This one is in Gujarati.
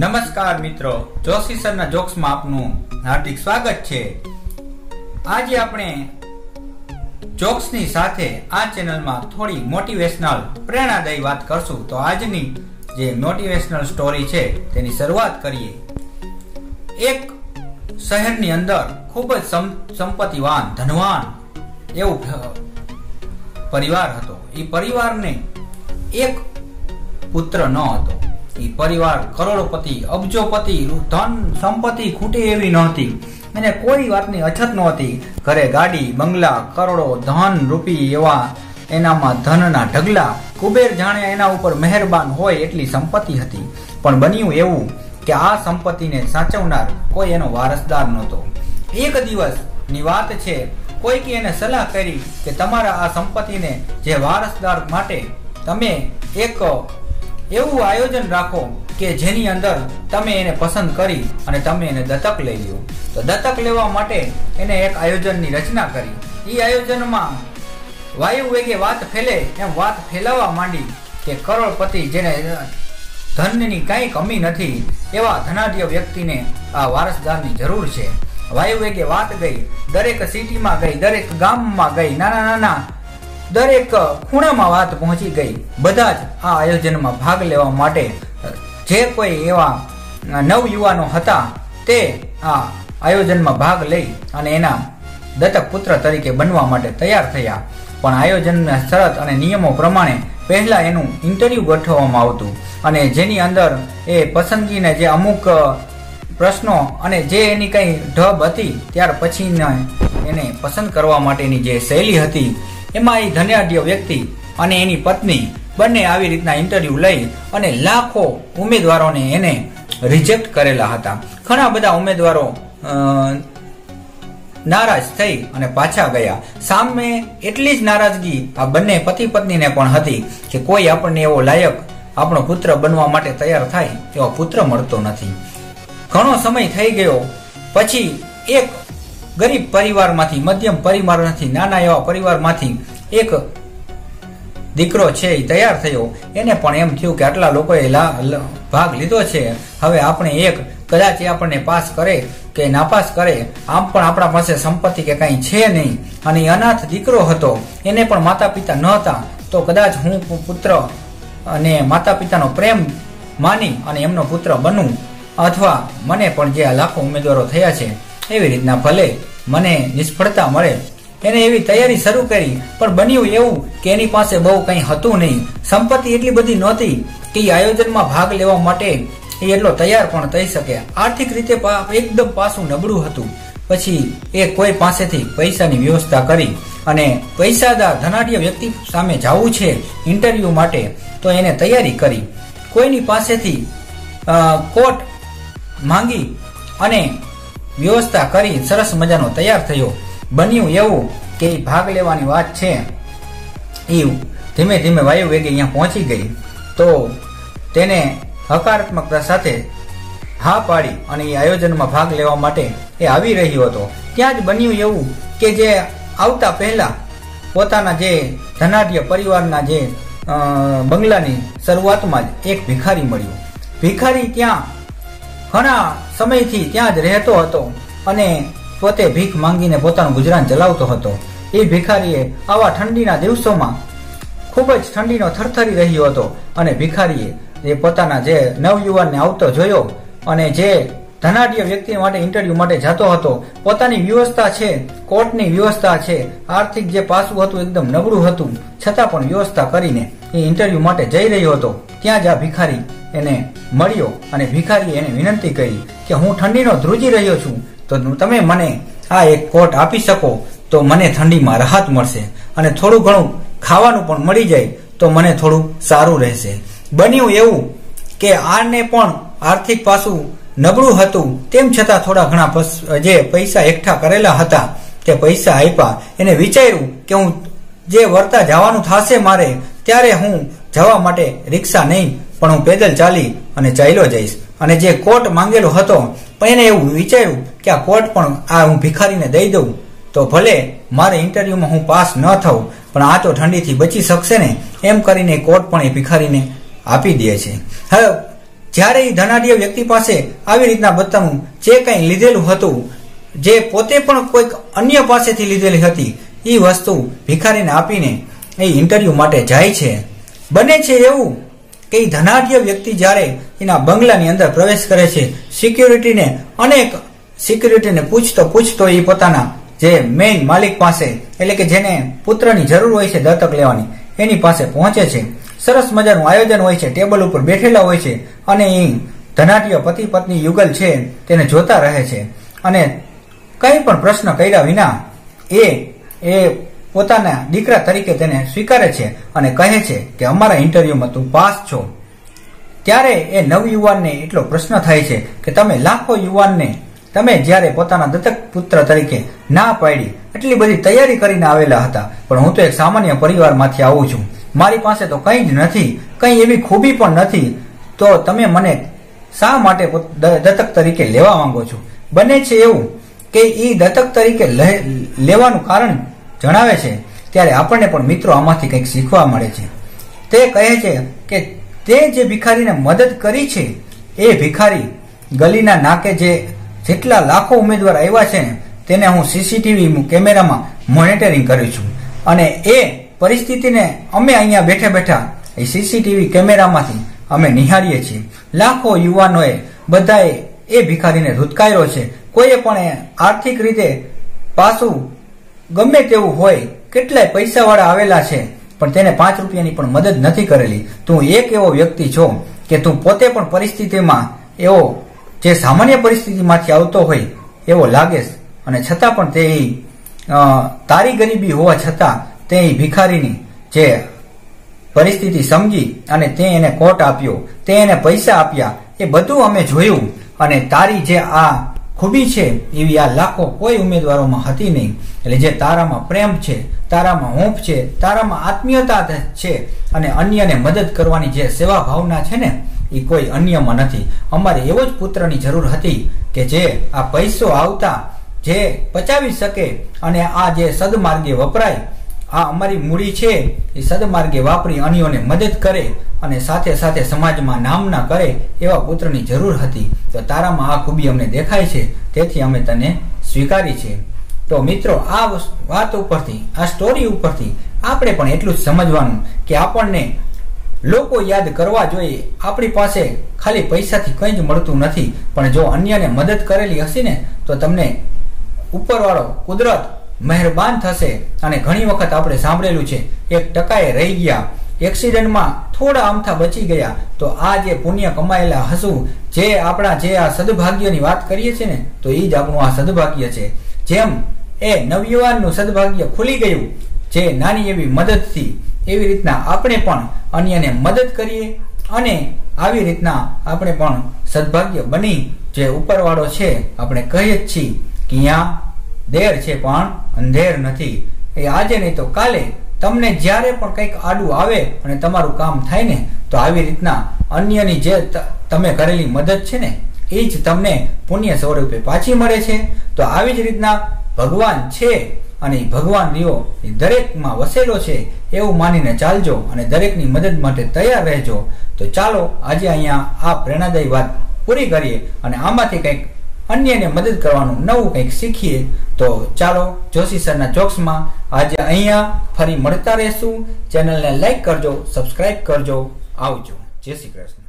નમસ્કાર મિત્રો, જોશી સરના જોક્સમાં આપનું હાર્દિક સ્વાગત છે. આજે આપણે જોક્સની સાથે આ ચેનલમાં થોડી મોટિવેશનલ પ્રેરણાદાયી વાત કરશું. તો આજની જે મોટિવેશનલ સ્ટોરી છે, તેની શરૂઆત કરીએ. એક શહેરની અંદર ખૂબ જ સંપત્તિવાન, ધનવાન એવું પરિવાર હતો. એ પરિવારને એક પુત્ર ન હતો. એ પરિવાર કરોડોપતિ, અબજોપતિ ધન સંપત્તિ ખૂટે એવી નહોતી. અને કોઈ વાતની અછત નહોતી. ઘરે ગાડી, બંગલા, કરોડો ધન રૂપી એવા એનામાં ધનના ઢગલા. કુબેર જાણે એના ઉપર મહેરબાન હોય એટલી સંપત્તિ હતી. પણ બન્યું એવું કે આ સંપત્તિને સાચવનાર કોઈ એનો વારસદાર નહોતો. એક દિવસની વાત છે, કોઈકે એને સલાહ કરી કે તમારા આ સંપત્તિને જે વારસદાર માટે તમે એક એવું આયોજન રાખો કે જેની અંદર તમે એને પસંદ કરી અને તમે એને દત્તક લઈ લો તો દત્તક લેવા માટે એને એક આયોજનની રચના કરી. એ આયોજનમાં વાયુ વેગે વાત ફેલે એમ વાત ફેલાવવા માંડી કે કરોડપતિ જેને ધનની કાંઈ કમી નથી એવા ધનાઢ્ય વ્યક્તિને આ વારસદારની જરૂર છે. વાયુ વેગે વાત ગઈ. દરેક સિટીમાં ગઈ, દરેક ગામમાં ગઈ નાના નાના દરેક ખૂણામાં વાત પહોંચી ગઈ. બધા જ આ આયોજનમાં ભાગ લેવા માટે જે કોઈ એવા નવયુવાનો હતા તે આ આયોજનમાં ભાગ લઈ અને એના દત્તક પુત્ર તરીકે બનવા માટે તૈયાર થયા. પણ આયોજનના શરત અને નિયમો પ્રમાણે પહેલા એનું ઇન્ટરવ્યુ ગોઠવવામાં આવતું અને જેની અંદર એ પસંદગીને જે અમુક પ્રશ્નો અને જે એની કઈ ઢબ હતી ત્યાર પછી એને પસંદ કરવા માટેની જે શૈલી હતી એમાં એ ધનાઢ્ય વ્યક્તિ અને એની પત્ની બંને આવી રીતના ઇન્ટરવ્યુ લઈ અને લાખો ઉમેદવારોને એને રિજેક્ટ કરેલા હતા. ઘણા બધા ઉમેદવારો નારાજ થઈ અને પાછા ગયા. સામે એટલી જ નારાજગી આ બંને પતિ પત્નીને પણ હતી કે કોઈ આપણને એવો લાયક આપણો પુત્ર બનવા માટે તૈયાર થાય તેવો પુત્ર મળતો નથી. ઘણો સમય થઈ ગયો. પછી એક ગરીબ પરિવારમાંથી, મધ્યમ પરિવારમાંથી, નાના એવા પરિવારમાંથી એક દીકરો છે એ તૈયાર થયો. એને પણ એમ થયું કે આટલા લોકોએ ભાગ લીધો છે. હવે આપણે એક કદાચ એ આપણને પાસ કરે કે નાપાસ કરે, આમ પણ આપણા પાસે સંપત્તિ કે કાંઈ છે નહીં. અને અનાથ દીકરો હતો, એને પણ માતા પિતા ન હતા, તો કદાચ હું પુત્ર અને માતા પિતાનો પ્રેમ માની અને એમનો પુત્ર બનું. અથવા મને પણ જે આ લાખો ઉમેદવારો થયા છે એવી રીતના ભલે મને નિષ્ફળતા મળે, એને એવી તૈયારી શરૂ કરી, પણ બન્યું એવું કે એની પાસે બહુ કંઈ હતું નહીં. સંપત્તિ એટલી બધી નહોતી કે એ આયોજનમાં ભાગ લેવા માટે એ એટલો તૈયાર પણ થઈ શકે. આર્થિક રીતે એકદમ પાસું નબળું હતું. પછી એ કોઈ પાસેથી પૈસાની વ્યવસ્થા કરી અને પૈસાદાર ધનાઢ્ય વ્યક્તિ સામે જવું છે ઇન્ટરવ્યુ માટે, તો એને તૈયારી કરી. કોઈની પાસેથી કોટ માંગી અને વ્યવસ્થા કરી, સરસ મજાનો તૈયાર થયો. બન્યું એવું કે એ ભાગ લેવાની વાત છે. એ ધીમે ધીમે વાયુ વેગે અહીંયા પહોંચી ગઈ. તો તેને હકારાત્મકતા સાથે હા પાડી અને એ આયોજનમાં ભાગ લેવા માટે એ આવી રહ્યો હતો. ત્યાં જ બન્યું એવું કે જે આવતા પહેલા પોતાના જે ધનાઢ્ય પરિવારના જે બંગલાની શરૂઆતમાં જ એક ભિખારી મળ્યો. ભિખારી ત્યાં ઘણા સમયથી ત્યાં જ રહેતો હતો અને પોતે ભીખ માંગીને પોતાનું ગુજરાન ચલાવતો હતો. એ ભિખારીએ આવા ઠંડીના દિવસોમાં ખૂબ જ ઠંડીનો થરથરી રહ્યો હતો અને ભિખારીએ એ પોતાના જે નવયુવાનને આવતો જોયો અને જે ધનાઢ્ય વ્યક્તિ માટે ઇન્ટરવ્યુ માટે જતો હતો, પોતાની વ્યવસ્થા છે, કોર્ટની વ્યવસ્થા છે, આર્થિક જે પાસું હતું એકદમ નબળું હતું, છતાં પણ વ્યવસ્થા કરીને એ ઇન્ટરવ્યુ માટે જઈ રહ્યો હતો. ત્યાં જ આ ભિખારી એને મળ્યો અને ભિખારીએ એને વિનંતી કરી કે હું ઠંડીનો ધ્રુજી રહ્યો છું, તો તમે મને આ એક કોટ આપી શકો, તો મને ઠંડીમાં રાહત મળશે અને થોડું ઘણું ખાવાનું પણ મળી જાય, તો મને થોડું સારું રહેશે. બન્યું એવું કે આને પણ આર્થિક પાસું નબળું હતું, તેમ છતાં થોડા ઘણા જે પૈસા એકઠા કરેલા હતા, તે પૈસા આપ્યા. એને વિચાર્યું કે હું જે વર્તા જવાનું થશે મારે, ત્યારે હું જવા માટે રિક્ષા નહીં પણ હું પેદલ ચાલી અને ચાલ્યો જઈશ. અને જે કોટ માંગેલો હતો, પણ એને એવું વિચાર્યું કે આ કોટ પણ આ હું ભિખારીને દઈ દઉં. તો ભલે મારે ઇન્ટરવ્યુમાં હું પાસ ન થઉં, પણ આ તો ઠંડીથી બચી શકશે ને, એમ કરીને કોટ પણ એ ભિખારીને આપી દે છે. હવે, જ્યારે એ ધનાઢ્ય વ્યક્તિ પાસે આવી રીતના બતાવું, જે કંઈ લીધેલું હતું, જે પોતે પણ કોઈક અન્ય પાસેથી લીધેલી હતી એ વસ્તુ ભિખારીને આપીને એ ઇન્ટરવ્યુ માટે જાય છે. બને છે એવું કે ધનાઢ્ય વ્યક્તિ જ્યારે એના બંગલાની અંદર પ્રવેશ કરે છે, સિક્યુરિટીને અનેક સિક્યુરિટીને પૂછતો પૂછતો એ પોતાના જે મેઇન માલિક પાસે, એટલે કે જેને પુત્રની જરૂર હોય છે દત્તક લેવાની, એની પાસે પહોંચે છે. સરસ મજાનું આયોજન હોય છે, ટેબલ ઉપર બેઠેલા હોય છે, અને એ ધનાઢ્ય પતિ પત્ની યુગલ છે, તેને જોતા રહે છે. અને કંઈ પણ પ્રશ્ન કર્યા વિના એ એ પોતાના દીકરા તરીકે તેને સ્વીકારે છે અને કહે છે કે અમારા ઇન્ટરવ્યુમાં તું પાસ છો. ત્યારે એ નવયુવાનને એટલો પ્રશ્ન થાય છે કે તમે લાખો યુવાનને તમે જ્યારે પોતાના દત્તક પુત્ર તરીકે ના પાડી એટલી બધી તૈયારી કરીને આવેલા હતા. પણ હું તો એક સામાન્ય પરિવારમાંથી આવું છું. મારી પાસે તો કંઈ જ નથી, કંઈ એવી ખૂબી પણ નથી. તો તમે મને શા માટે દત્તક તરીકે લેવા માંગો છો? બને છે એવું કે એ દત્તક તરીકે લેવાનું કારણ જણાવે છે, ત્યારે આપણને પણ મિત્રો આમાંથી કંઈક શીખવા મળે છે. તે કહે છે કે તે જે ભિખારીને મદદ કરી છે, એ ભિખારી ગલીના નાકે જે જેટલા લાખો ઉમેદવાર આવ્યા છે ને તેને હું સીસીટીવી કેમેરામાં મોનિટરિંગ કરું છું. અને એ પરિસ્થિતિને અમે અહીંયા બેઠા બેઠા એ સીસીટીવી કેમેરામાંથી અમે નિહાળીએ છીએ. લાખો યુવાનોએ બધાએ એ ભિખારીને ધૂતકાર્યો છે. કોઈએ પણ આર્થિક રીતે પાછું ગમે તેવું હોય, કેટલાય પૈસાવાળા આવેલા છે, પણ તેને પાંચ રૂપિયાની પણ મદદ નથી કરેલી. તું એક એવો વ્યક્તિ છો કે તું પોતે પણ પરિસ્થિતિમાં એવો, જે સામાન્ય પરિસ્થિતિમાંથી આવતો હોય, એવો લાગે અને છતાં પણ તે તારી ગરીબી હોવા છતાં તે ભિખારીની, જે પરિસ્થિતિ સમજી અને તે એને કોટ આપ્યો, તે એને પૈસા આપ્યા, એ બધું અમે જોયું. અને તારી જે આ ખૂબી છે, એવી આ લાખો કોઈ ઉમેદવારોમાં હતી નહીં. એટલે જે તારામાં પ્રેમ છે, તારામાં હોંફ છે, તારામાં આત્મીયતા છે અને અન્યને મદદ કરવાની જે સેવા ભાવના છે ને, એ કોઈ અન્યમાં નથી. અમારે એવો જ પુત્રની જરૂર હતી કે જે આ પૈસો આવતા જે પચાવી શકે અને આ જે સદમાર્ગે વપરાય આ અમારી મૂડી છે, એ સદમાર્ગે વાપરી અન્યોને મદદ કરે અને સાથે સાથે સમાજમાં નામના કરે એવા પુત્રની જરૂર હતી. તો તારામાં આ ખૂબી અમને દેખાય છે, તેથી અમે તને સ્વીકારી છે. તો મિત્રો, આ વાત ઉપરથી, આ સ્ટોરી ઉપરથી આપણે પણ એટલું જ સમજવાનું કે આપણને લોકો યાદ કરવા જોઈએ. આપણી પાસે ખાલી પૈસાથી કંઈ જ મળતું નથી. પણ જો અન્યને મદદ કરેલી હશે ને, તો તમને ઉપરવાળો કુદરત મહેરબાન થશે. અને ઘણી વખત આપણે સાંભળેલું છે, એક ટકાએ રહી ગયા, એક્સિડન્ટમાં થોડા અમથા બચી ગયા, તો આ જે પુણ્ય કમાયેલા હશું, જે આપણા જે આ સદભાગ્યની વાત કરીએ છીએ ને, તો એ જ આપણું આ સદભાગ્ય છે. જેમ એ નવયુવાનનું સદભાગ્ય ખુલી ગયું, જે નાની એવી મદદથી એવી રીતના આપણે પણ અન્યને મદદ કરીએ અને આવી રીતના આપણે પણ સદભાગ્ય બની જે ઉપરવાળો છે, આપણે કહીએ જ છીએ કે અહીંયા દેર છે, પણ અંધેર નથી. એ આજે નહીં તો કાલે તમને જ્યારે પણ કંઈક આડું આવે અને તમારું કામ થાય ને, તો આવી રીતના અન્યની જે તમે કરેલી મદદ છે ને, એ જ તમને પુણ્ય સ્વરૂપે પાછી મળે છે. તો આવી જ રીતના ભગવાન છે અને ભગવાન રહ્યો એ દરેકમાં વસેલો છે, એવું માનીને ચાલજો અને દરેકની મદદ માટે તૈયાર રહેજો. તો ચાલો આજે અહીંયા આ પ્રેરણાદાયી વાત પૂરી કરીએ અને આમાંથી કંઈક અન્યને મદદ કરવાનું નવું કંઈક શીખીએ, તો ચાલો જોશી સરના જોક્સમાં આજે અહીંયા ફરી મળતા રહેશું. ચેનલને લાઈક કરજો સબસ્ક્રાઈબ કરજો. આવજો. જય શ્રી કૃષ્ણ.